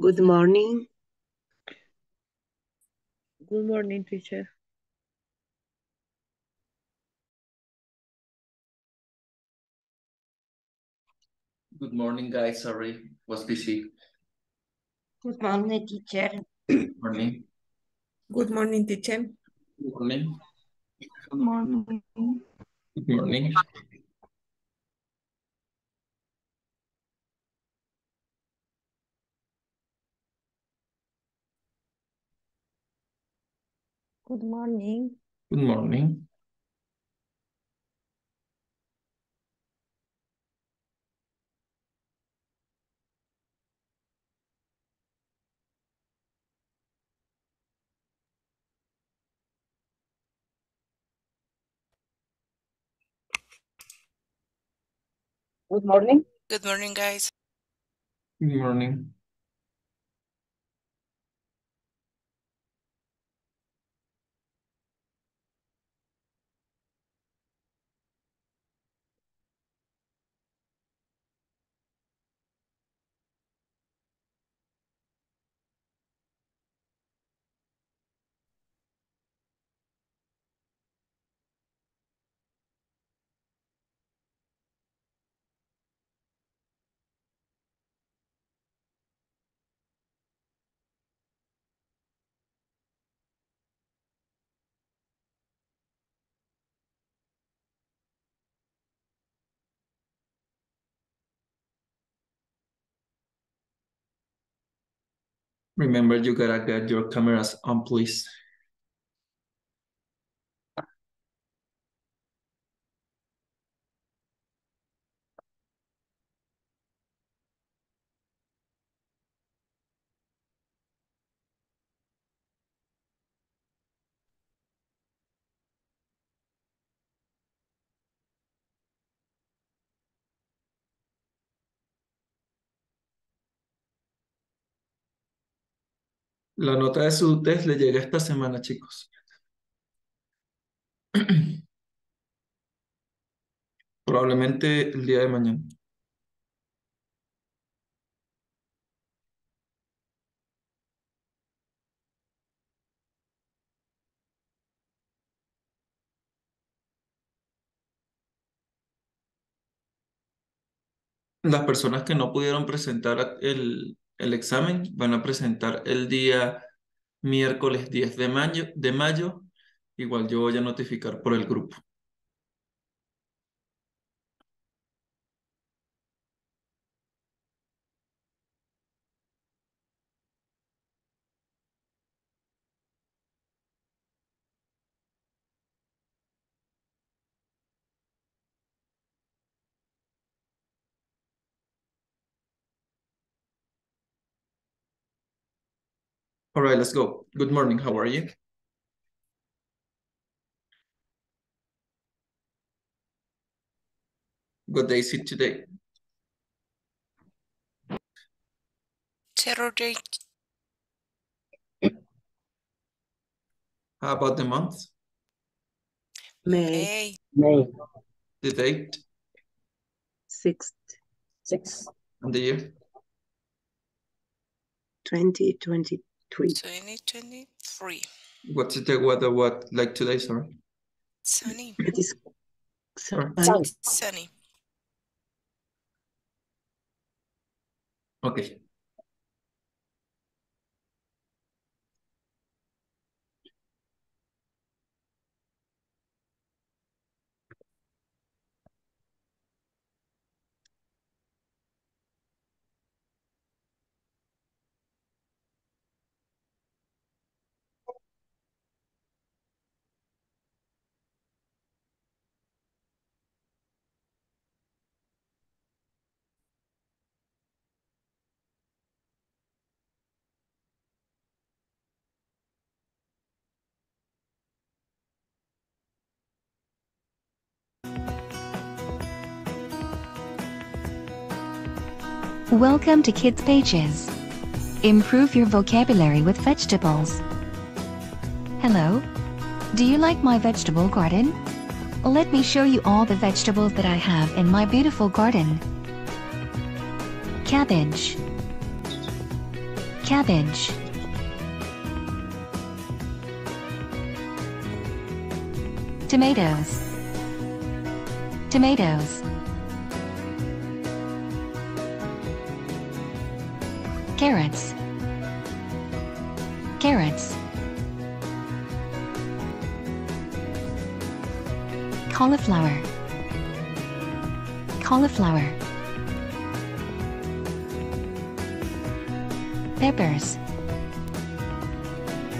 Good morning. Good morning, teacher. Good morning, guys. Sorry, was busy. Good morning, teacher. Morning. Good morning, teacher. Good morning. Good morning. Good morning. Good morning. Good morning. Good morning. Good morning, Good morning, guys. Good morning. Remember, you gotta get your cameras on, please. La nota de su test le llega esta semana, chicos. Probablemente el día de mañana. Las personas que no pudieron presentar el, el examen van a presentar el día miércoles 10 de mayo, de mayo. Igual yo voy a notificar por el grupo. All right, let's go. Good morning. How are you? What day is it today? Saturday, How about the month? May May, May The date 6th, 6, and the year? 2023. 2023. What's the weather what like today, sorry? Sunny, It is Sorry. sunny. sunny. Okay. Welcome to Kids Pages. Improve your vocabulary with vegetables. Hello. Do you like my vegetable garden? Let me show you all the vegetables that I have in my beautiful garden. cabbage cabbage tomatoes tomatoes carrots. Carrots. Cauliflower. Cauliflower. Peppers.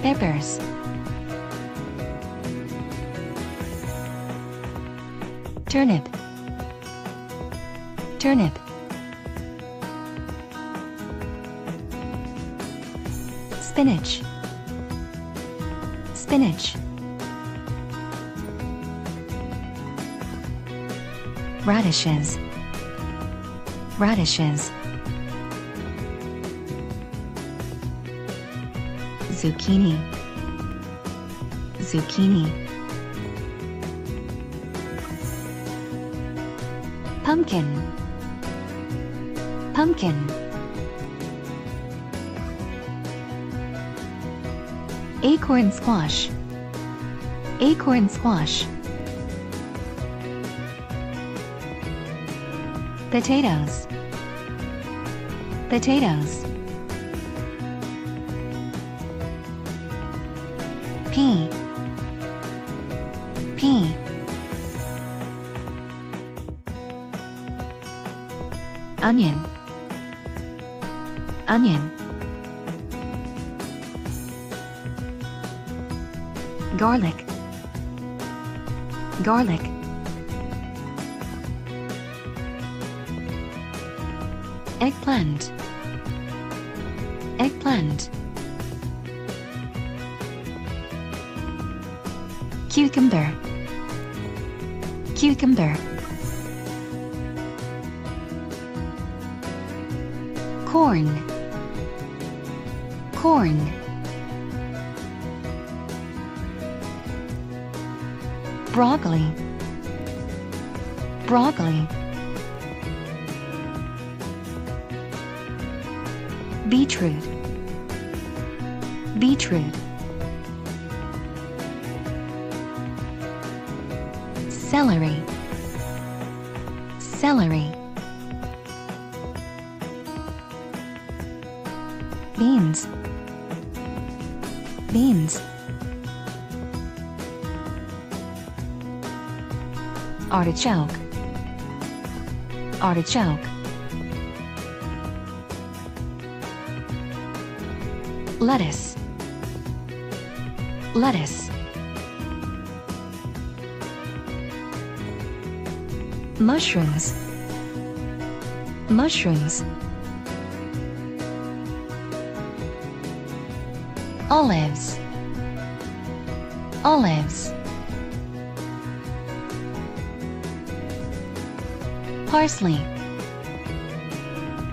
Peppers. Turnip. Turnip spinach. Spinach. Radishes. Radishes. Zucchini. Zucchini. Pumpkin. Pumpkin acorn squash. Acorn squash. Potatoes. Potatoes garlic. Eggplant. Eggplant. Cucumber. Cucumber. Corn. Corn broccoli. Broccoli. Beetroot. Beetroot. Celery. Celery artichoke. Artichoke. Lettuce. Lettuce. Mushrooms. Mushrooms. Olives. Olives parsley.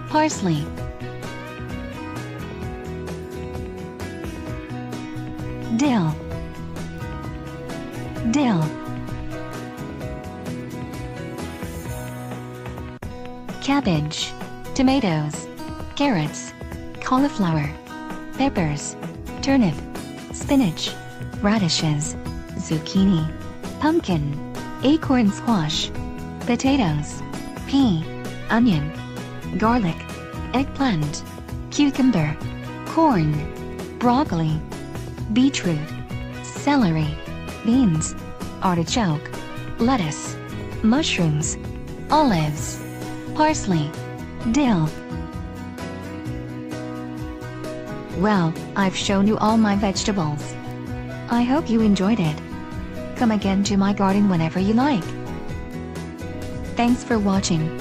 Parsley. Dill. Dill. Cabbage. Tomatoes. Carrots. Cauliflower. Peppers. Turnip. Spinach. Radishes. Zucchini. Pumpkin. Acorn squash. Potatoes pea onion garlic eggplant cucumber corn broccoli beetroot celery beans artichoke lettuce mushrooms olives parsley dill. Well i've shown you all my vegetables. I hope you enjoyed it. Come again to my garden whenever you like thanks for watching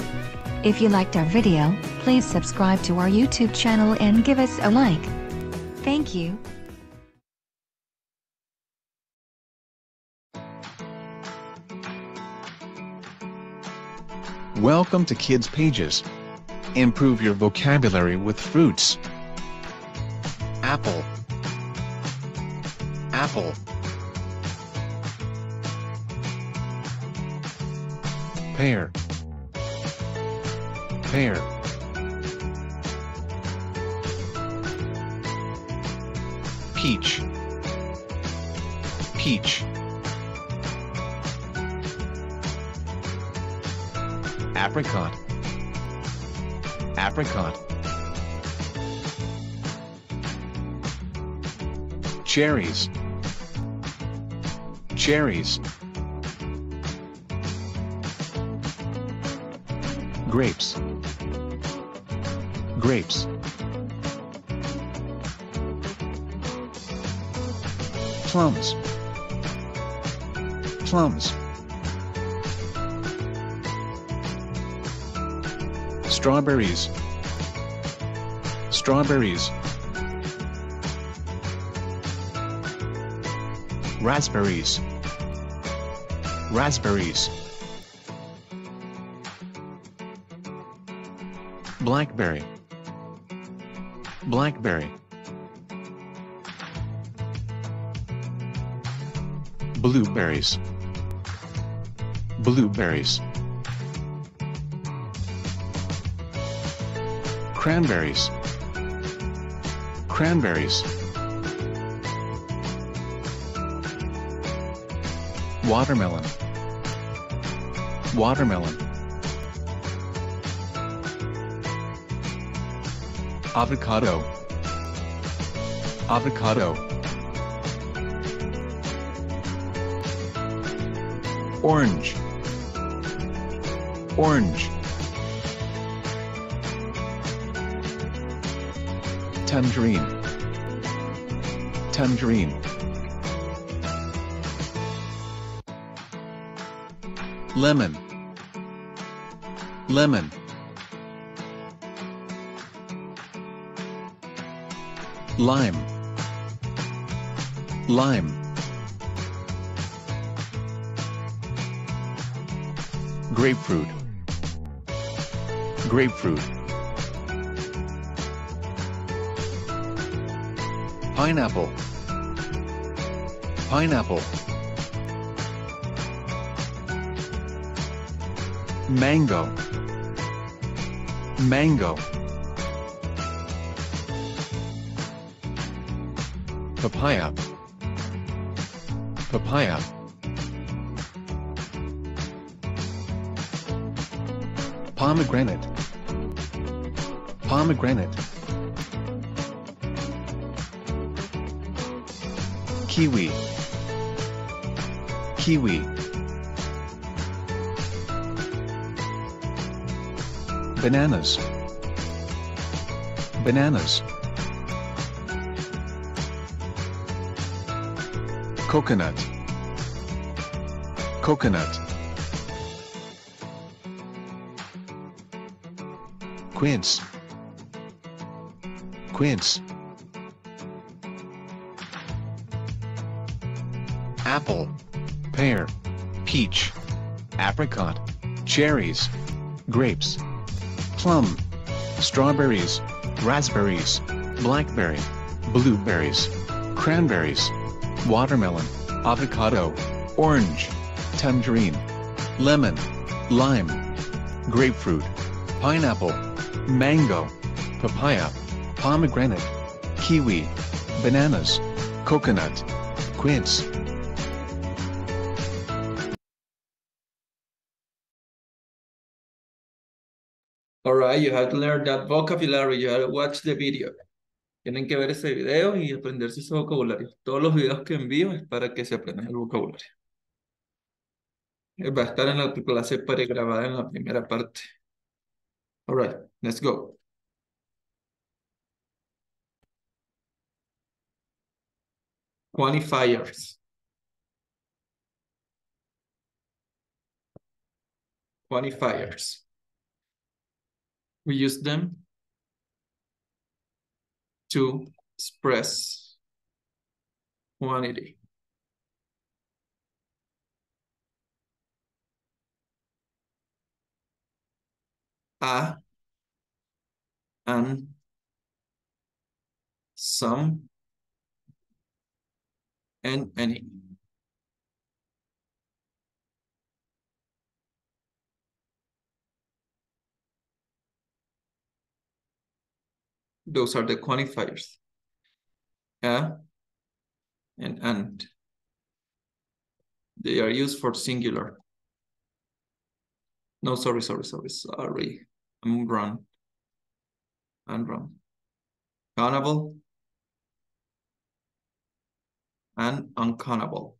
if you liked our video please subscribe to our youtube channel and give us a like thank you Welcome to Kids Pages. Improve your vocabulary with fruits. Apple. Apple. Pear. Pear. Peach. Peach. Apricot. Apricot. Cherries. Cherries. Grapes, grapes. Plums, plums. Strawberries, strawberries. Raspberries, raspberries. Blackberry, blackberry. Blueberries, blueberries. Cranberries, cranberries. Watermelon, watermelon. Avocado, avocado. Orange, orange. Tangerine, tangerine. Lemon, lemon. Lime, lime. Grapefruit, grapefruit. Pineapple, pineapple. Mango, mango. Papaya, papaya. Pomegranate, pomegranate. Kiwi, kiwi. Bananas, bananas. Coconut, coconut. Quince, quince. Apple, pear, peach, apricot, cherries, grapes, plum, strawberries, raspberries, blackberry, blueberries, cranberries, watermelon, avocado, orange, tangerine, lemon, lime, grapefruit, pineapple, mango, papaya, pomegranate, kiwi, bananas, coconut, quince. All right, you have to learn that vocabulary. You have to watch the video. Tienen que ver ese video y aprenderse ese vocabulario. Todos los videos que envío es para que se aprendan el vocabulario. Va a estar en la clase pregrabada en la primera parte. All right, let's go. Quantifiers. Quantifiers. We use them to express quantity. A and some and any. Those are the quantifiers. A and and. They are used for singular. No, sorry, sorry, sorry, sorry. I'm wrong. I'm wrong. Countable and uncountable.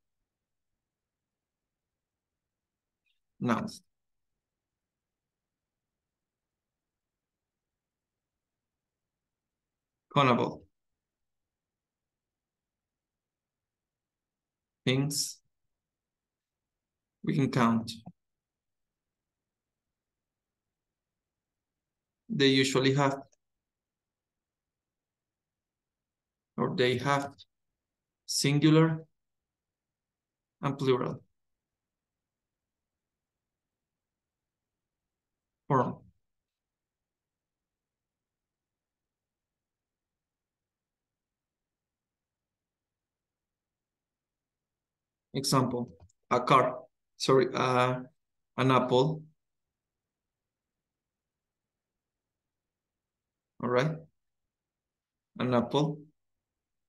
Nouns. Countable. Things we can count. They usually have or they have singular and plural form. Example, a car, sorry, uh, an apple. All right. An apple,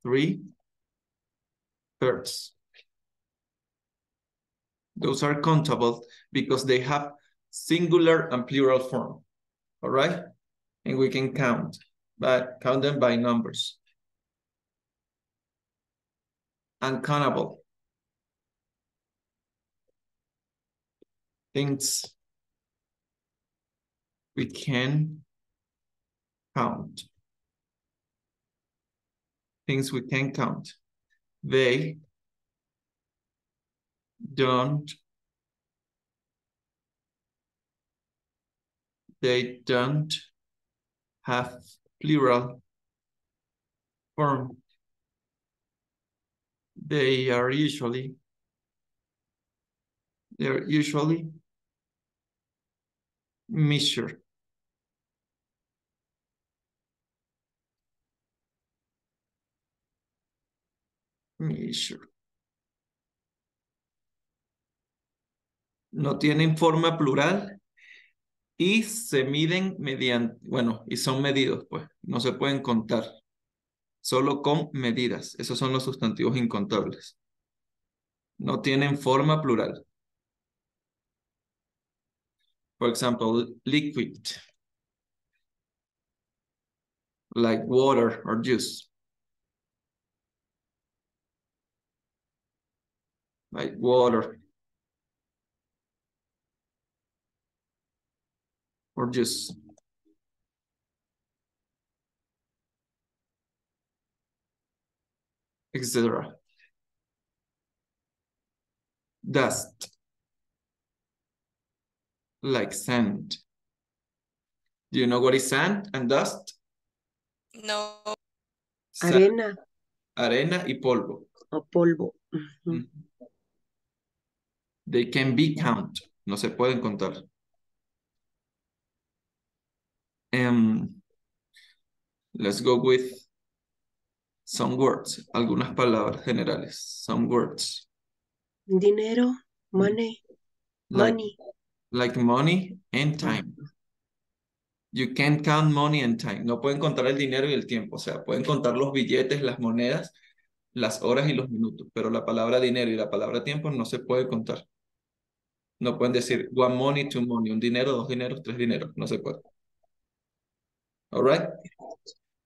three thirds. Those are countable because they have singular and plural form. All right. And we can count, but count them by numbers. Uncountable. Things we can count. Things we can count. They don't they don't have plural form. They are usually they're usually measured. Measure. No tienen forma plural y se miden mediante, bueno, y son medidos, pues, no se pueden contar, solo con medidas. Esos son los sustantivos incontables. No tienen forma plural. For example, liquid, like water or juice. Like water. Or juice. Etc. Dust. Like sand. Do you know what is sand and dust? No. Sand, Arena arena y polvo. o polvo. Mm. They can be count. No se pueden contar. Um, let's go with some words. Algunas palabras generales. Some words. Dinero, money, Like, money. Like money and time. You can count money and time. No pueden contar el dinero y el tiempo. O sea, pueden contar los billetes, las monedas, las horas y los minutos. Pero la palabra dinero y la palabra tiempo no se puede contar. No pueden decir one money, two money, un dinero, dos dineros, tres dineros. No se puede. All right?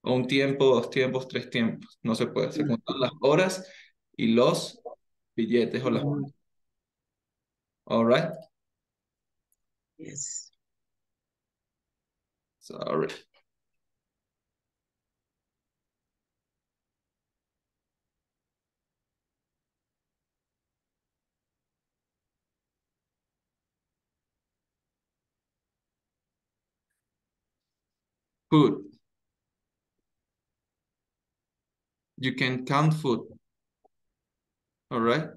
Un tiempo, dos tiempos, tres tiempos. No se puede. Se cuentan las horas y los billetes o las monedas. All right? Yes. Sorry. Food. You can count food. All right?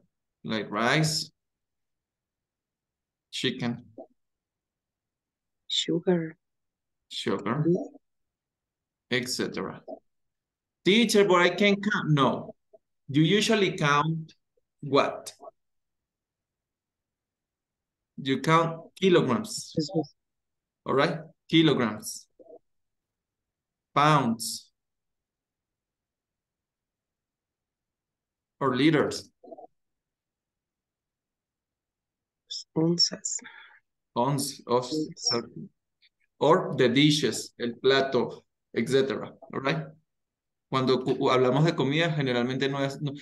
Like rice, chicken, Sugar. sugar, etc. Teacher, but I can't count. No. You usually count what? You count kilograms. All right? Kilograms. Pounds. or liters, Onzas. Ounce, of, or the dishes, el plato, etc. Right? Cuando cu- hablamos de comida, generalmente no es... no-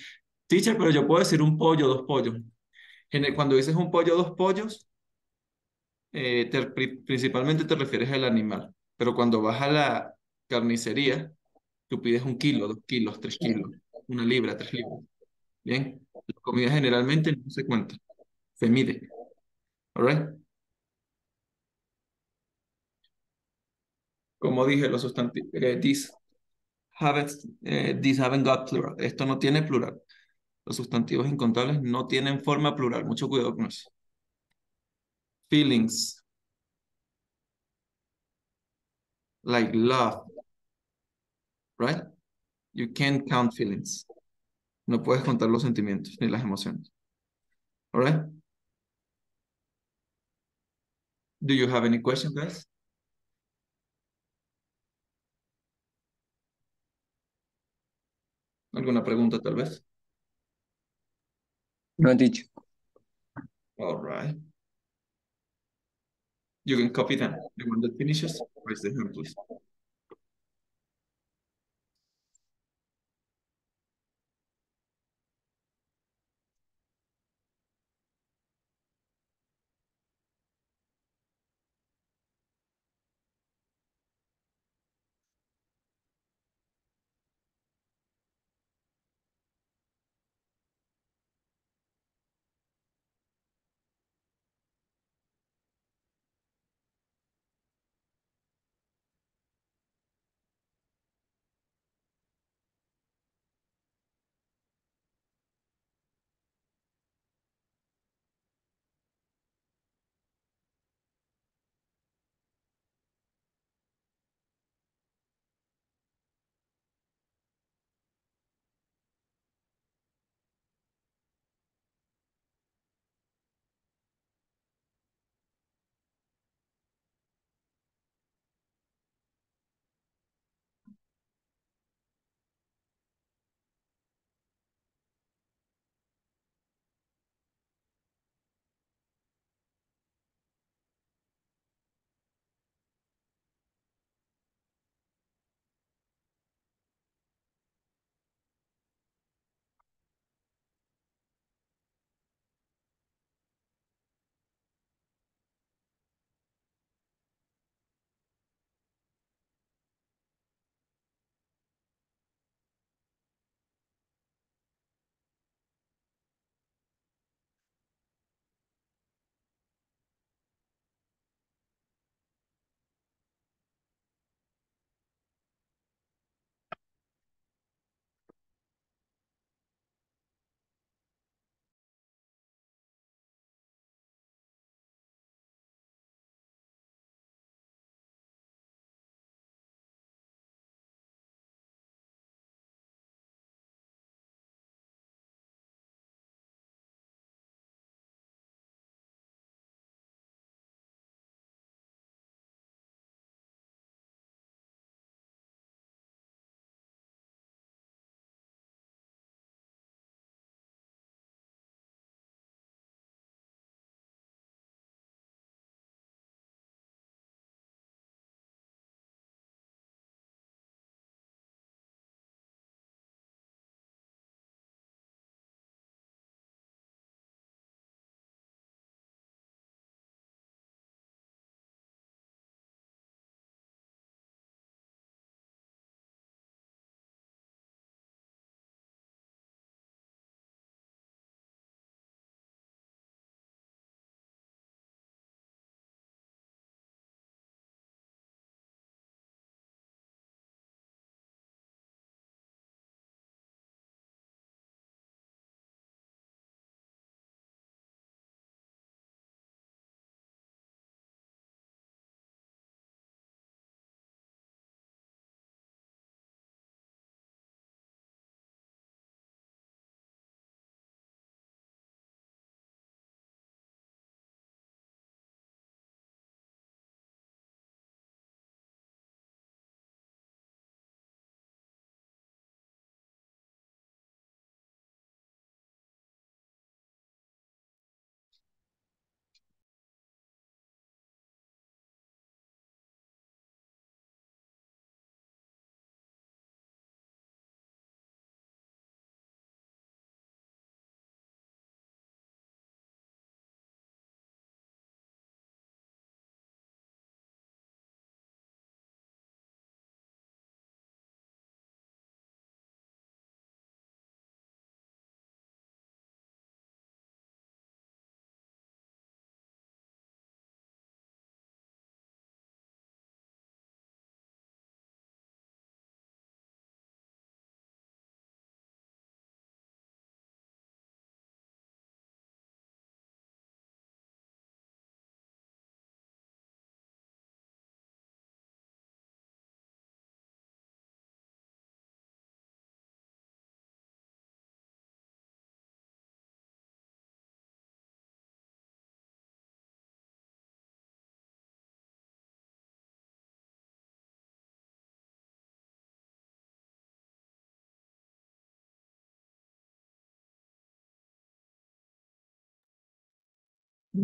Teacher, pero yo puedo decir un pollo, dos pollos. Cuando dices un pollo, dos pollos, eh, te- pri- principalmente te refieres al animal. Pero cuando vas a la carnicería, tú pides un kilo, dos kilos, tres kilos, una libra, tres libras. Bien, la comida generalmente no se cuenta, se mide. All right? Como dije, los sustantivos, these haven't, eh, these haven't got plural. Esto no tiene plural. Los sustantivos incontables no tienen forma plural. Mucho cuidado con eso. Feelings. Like love. Right? You can't count feelings. No puedes contar los sentimientos ni las emociones. All right? Do you have any questions, guys? ¿Alguna pregunta tal vez? No, teacher. All right. You can copy them. The one that finishes, raise the hand, please.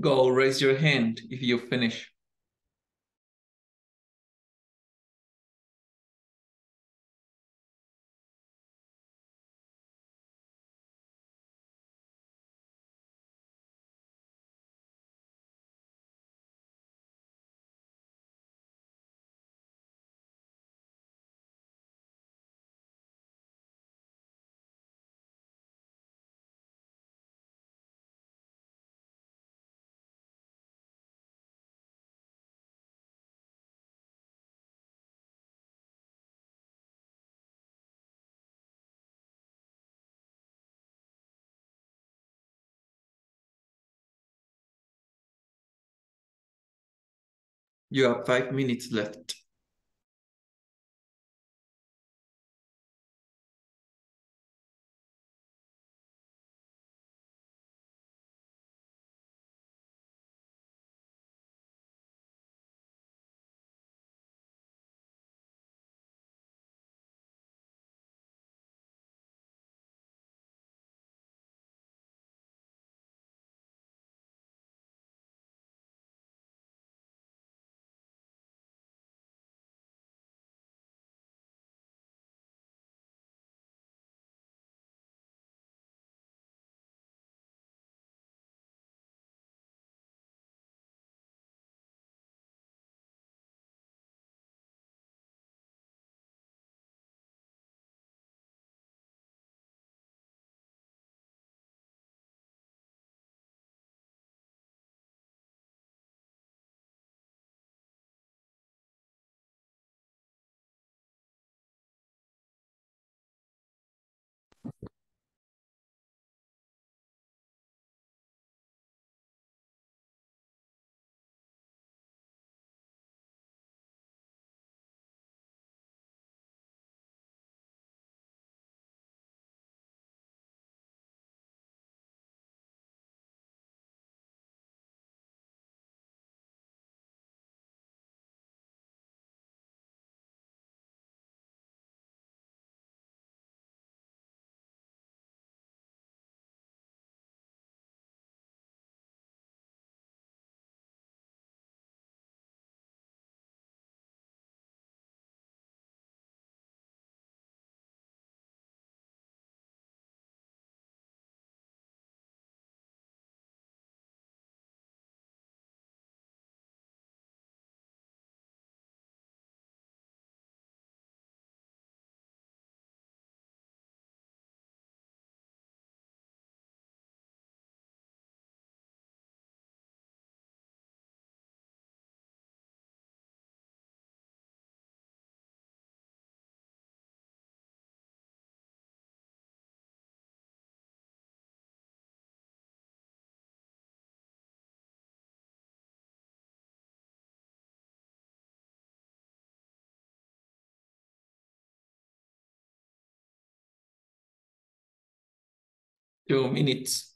Go, raise your hand if you finish. You have five minutes left. Two minutes.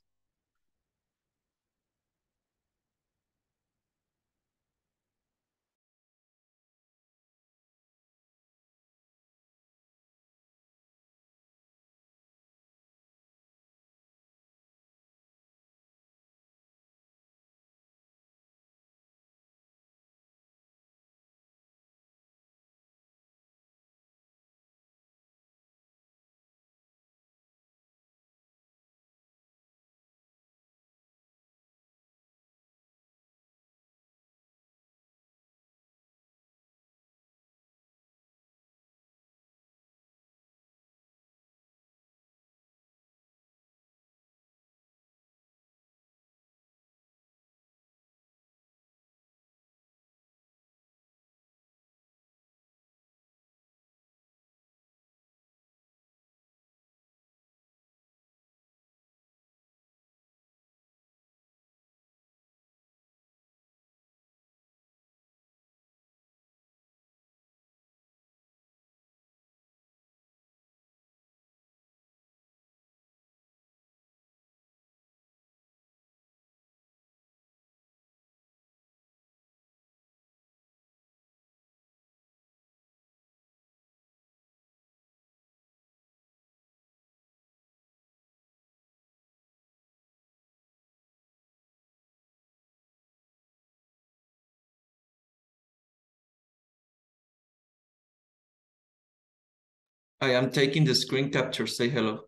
I am taking the screen capture. Say hello.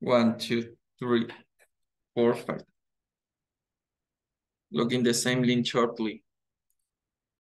One, two, three, four, five. Log in the same link shortly.